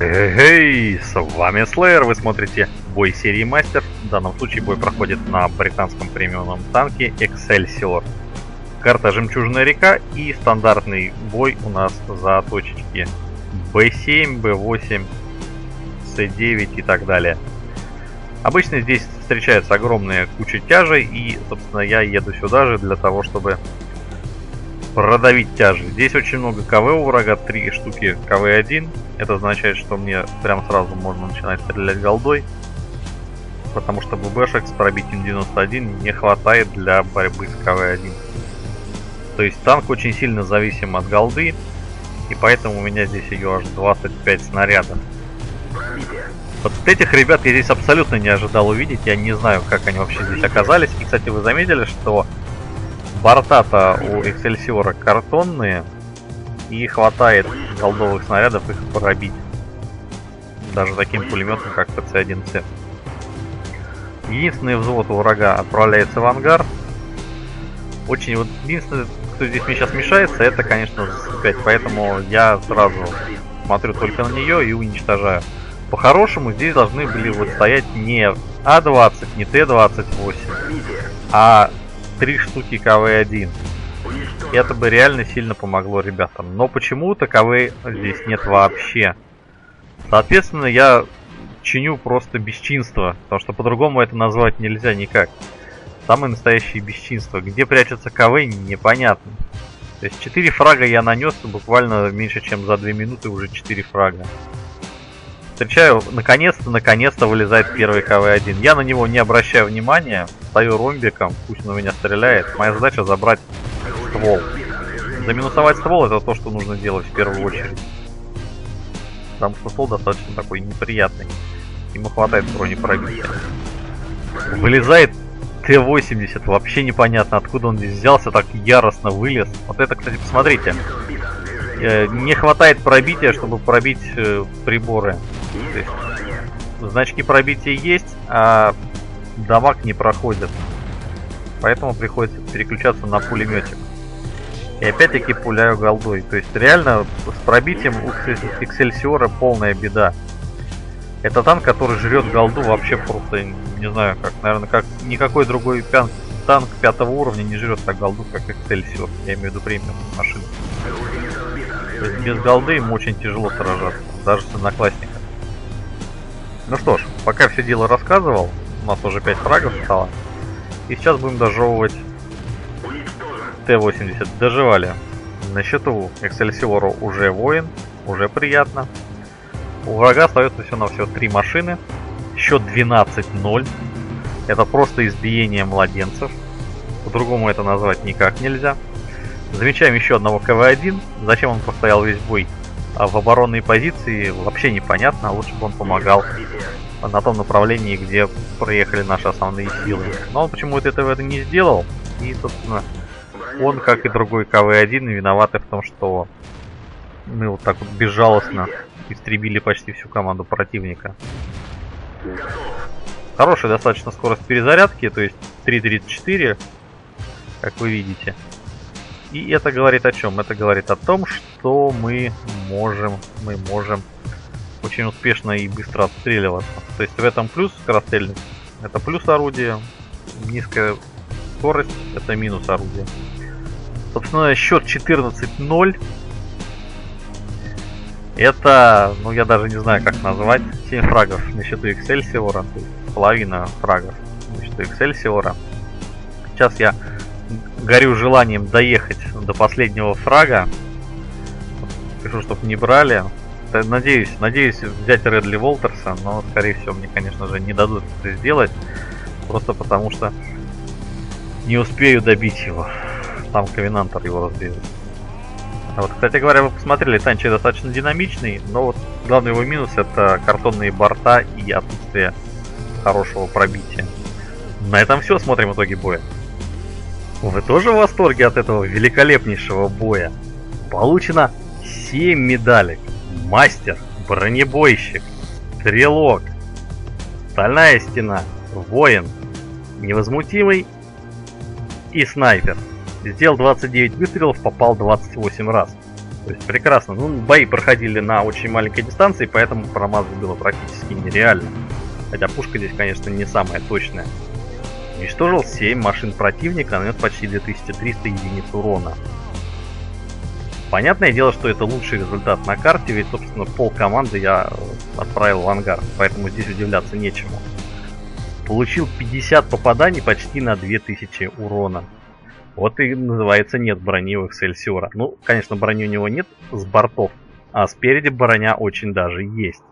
Эй, с вами Slayer, вы смотрите бой серии Мастер. В данном случае бой проходит на британском премиумном танке Excelsior. Карта Жемчужная река и стандартный бой у нас за точечки B7, B8, C9 и так далее. Обычно здесь встречается огромная куча тяжей и, собственно, я еду сюда же для того, чтобы продавить тяжи. Здесь очень много КВ у врага, три штуки КВ-1. Это означает, что мне прям сразу можно начинать стрелять голдой. Потому что ББшек с пробитием 91 не хватает для борьбы с КВ-1. То есть танк очень сильно зависим от голды. И поэтому у меня здесь ее аж 25 снарядов. Вот этих ребят я здесь абсолютно не ожидал увидеть. Я не знаю, как они вообще здесь оказались. И, кстати, вы заметили, что борта-то у Эксельсиора картонные. И хватает голдовых снарядов их пробить. Даже таким пулеметом, как ПЦ-1С. Единственный взвод у врага отправляется в ангар. Очень вот единственное, кто здесь мне сейчас мешается, это, конечно, 5 Поэтому я сразу смотрю только на нее и уничтожаю. По-хорошему здесь должны были вот стоять не А20, не Т-28, а три штуки КВ-1. Это бы реально сильно помогло ребятам. Но почему-то КВ здесь нет вообще. Соответственно, я чиню просто бесчинство, потому что по-другому это назвать нельзя никак. Самое настоящее бесчинство. Где прячется КВ, непонятно. То есть 4 фрага я нанес буквально меньше, чем за 2 минуты уже 4 фрага. Встречаю, наконец-то, наконец-то вылезает первый КВ-1. Я на него не обращаю внимания, стою ромбиком, пусть он у меня стреляет. Моя задача забрать ствол. Заминусовать ствол это то, что нужно делать в первую очередь. Потому что ствол достаточно такой неприятный. Ему хватает бронепробития. Вылезает Т-80, вообще непонятно, откуда он здесь взялся, так яростно вылез. Вот это, кстати, посмотрите. Э, не хватает пробития, чтобы пробить э, приборы. Есть, значки пробития есть, а дамаг не проходит. Поэтому приходится переключаться на пулеметик. И опять-таки пуляю голдой. То есть реально с пробитием у Эксельсиора полная беда. Это танк, который жрет голду вообще просто, не знаю как, наверное, как никакой другой пян, танк пятого уровня не жрет так голду, как Эксельсиор. Я имею в виду премиум машину. То есть без голды ему очень тяжело сражаться, даже с одноклассниками. Ну что ж, пока все дело рассказывал, у нас уже 5 фрагов стало. И сейчас будем дожевывать Т-80. Доживали. На счету Эксельсиору уже воин, уже приятно. У врага остается все на все 3 машины. Счет 12-0. Это просто избиение младенцев. По-другому это назвать никак нельзя. Замечаем еще одного КВ-1. Зачем он постоял весь бой? А в оборонной позиции вообще непонятно, лучше бы он помогал на том направлении, где проехали наши основные силы. Но он почему-то этого это не сделал. И, собственно, он, как и другой КВ-1, виноваты в том, что мы вот так вот безжалостно истребили почти всю команду противника. Хорошая достаточно скорость перезарядки, то есть 3.34, как вы видите. И это говорит о чем? Это говорит о том, что мы можем, мы можем очень успешно и быстро отстреливаться. То есть в этом плюс скорострельность, это плюс орудие, низкая скорость, это минус орудие. Собственно, счет 14-0. Это, ну я даже не знаю как назвать, 7 фрагов на счету Excelsior, половина фрагов на счету Excelsior. Сейчас я горю желанием доехать до последнего фрага. Пишу, чтобы не брали. Надеюсь, надеюсь взять Редли Волтерса, но, скорее всего, мне, конечно же, не дадут это сделать. Просто потому что не успею добить его. Там Ковенантор его разберет. Вот, кстати говоря, вы посмотрели, танчик достаточно динамичный, но вот главный его минус это картонные борта и отсутствие хорошего пробития. На этом все, смотрим итоги боя. Вы тоже в восторге от этого великолепнейшего боя? Получено 7 медалек. Мастер, бронебойщик, стрелок, стальная стена, воин, невозмутимый и снайпер. Сделал 29 выстрелов, попал 28 раз. То есть прекрасно. Ну, бои проходили на очень маленькой дистанции, поэтому промазать было практически нереально. Хотя пушка здесь, конечно, не самая точная. Уничтожил 7 машин противника, нанес почти 2300 единиц урона. Понятное дело, что это лучший результат на карте, ведь, собственно, пол команды я э, отправил в ангар, поэтому здесь удивляться нечему. Получил 50 попаданий почти на 2000 урона. Вот и называется нет брони у Эксельсиора. Ну, конечно, брони у него нет с бортов, а спереди броня очень даже есть.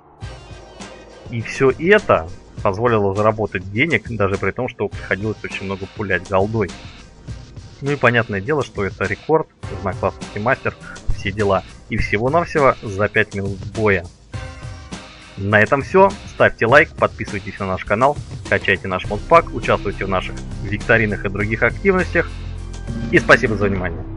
И все это позволило заработать денег, даже при том, что приходилось очень много пулять голдой. Ну и понятное дело, что это рекорд, знак классности мастер, все дела. И всего-навсего за 5 минут боя. На этом все. Ставьте лайк, подписывайтесь на наш канал, качайте наш модпак, участвуйте в наших викторинах и других активностях. И спасибо за внимание.